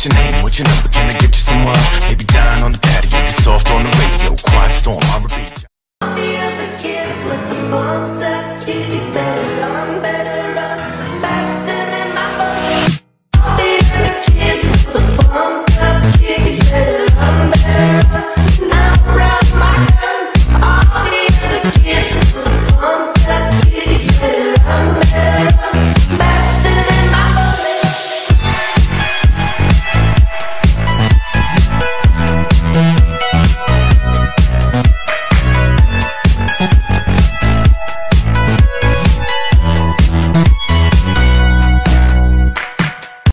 What's your name? What's your number? Can I get you some wine? Maybe dine on the patio, be soft on the radio. Quiet storm, I repeat. All the other kids with the bump that kicks, he's better. I'm better.